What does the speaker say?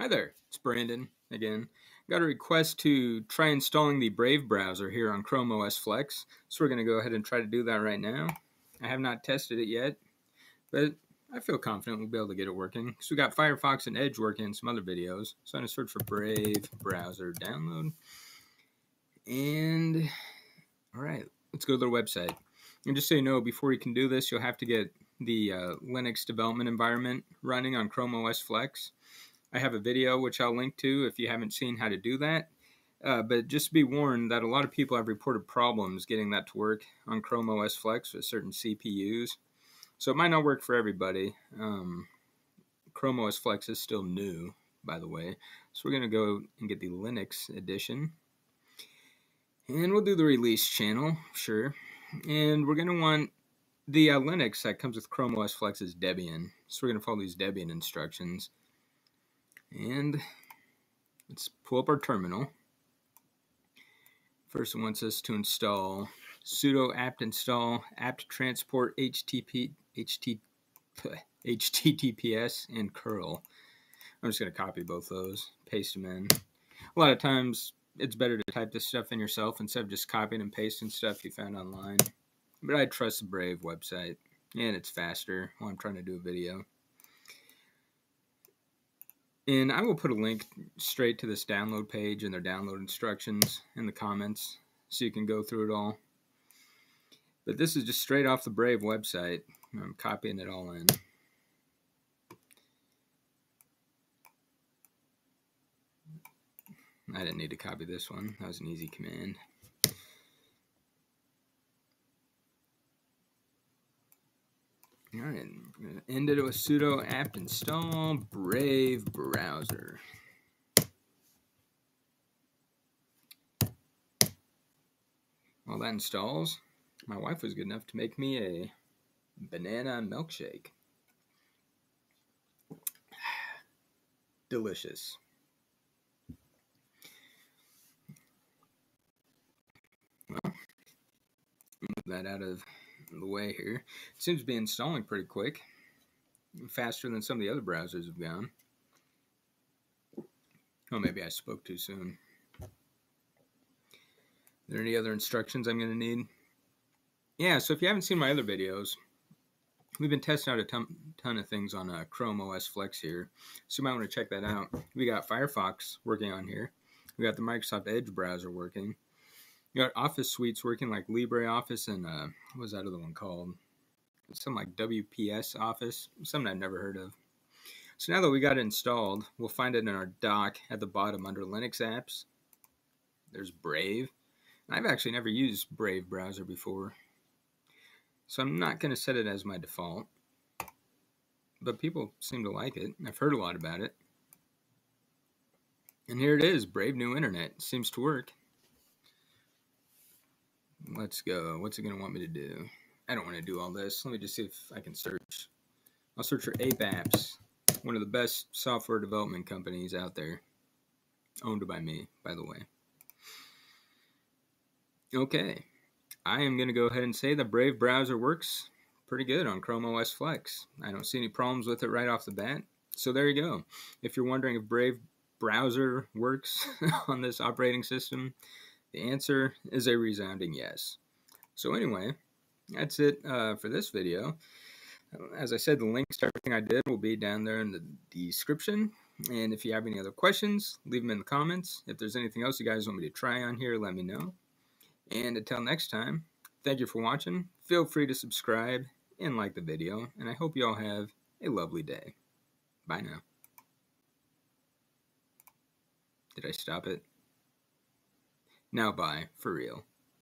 Hi there, it's Brandon again. Got a request to try installing the Brave browser here on Chrome OS Flex, so we're going to go ahead and try to do that right now. I have not tested it yet, but I feel confident we'll be able to get it working. So we got Firefox and Edge working in some other videos. So I'm going to search for Brave browser download. And, all right, let's go to their website. And just so you know, before you can do this, you'll have to get the uh, Linux development environment running on Chrome OS Flex. I have a video which I'll link to if you haven't seen how to do that. Uh, but just be warned that a lot of people have reported problems getting that to work on Chrome OS Flex with certain CPUs. So it might not work for everybody. Um, Chrome OS Flex is still new, by the way. So we're going to go and get the Linux edition. And we'll do the release channel, sure. And we're going to want the uh, Linux that comes with Chrome OS Flex is Debian. So we're going to follow these Debian instructions. And let's pull up our terminal. First it wants us to install sudo apt install apt transport HTTP, HT, HTTPS and curl. I'm just going to copy both those, paste them in. A lot of times it's better to type this stuff in yourself instead of just copying and pasting stuff you found online. But I trust the Brave website, and it's faster while I'm trying to do a video. And I will put a link straight to this download page and their download instructions in the comments so you can go through it all. But this is just straight off the Brave website. I'm copying it all in. I didn't need to copy this one. That was an easy command. All right, end it with sudo apt install Brave browser. While that installs, my wife was good enough to make me a banana milkshake. Delicious. Well, move that out of the way here. It seems to be installing pretty quick, faster than some of the other browsers have gone. Oh, maybe I spoke too soon. Are there any other instructions I'm going to need? Yeah, so if you haven't seen my other videos, we've been testing out a ton, ton of things on uh, Chrome OS Flex here, so you might want to check that out. We got Firefox working on here. We got the Microsoft Edge browser working. You got Office suites working like LibreOffice and uh, what was that other one called? Something like WPS Office, something I've never heard of. So now that we got it installed, we'll find it in our dock at the bottom under Linux apps. There's Brave. I've actually never used Brave browser before. So I'm not going to set it as my default. But people seem to like it. I've heard a lot about it. And here it is, Brave New Internet. Seems to work. Let's go. What's it going to want me to do? I don't want to do all this. Let me just see if I can search. I'll search for Ape Apps, one of the best software development companies out there. Owned by me, by the way. Okay. I am going to go ahead and say the Brave browser works pretty good on Chrome OS Flex. I don't see any problems with it right off the bat. So there you go. If you're wondering if Brave browser works on this operating system, the answer is a resounding yes. So anyway, that's it uh, for this video. As I said, the links to everything I did will be down there in the description. And if you have any other questions, leave them in the comments. If there's anything else you guys want me to try on here, let me know. And until next time, thank you for watching. Feel free to subscribe and like the video. And I hope you all have a lovely day. Bye now. Did I stop it? Now bye, for real.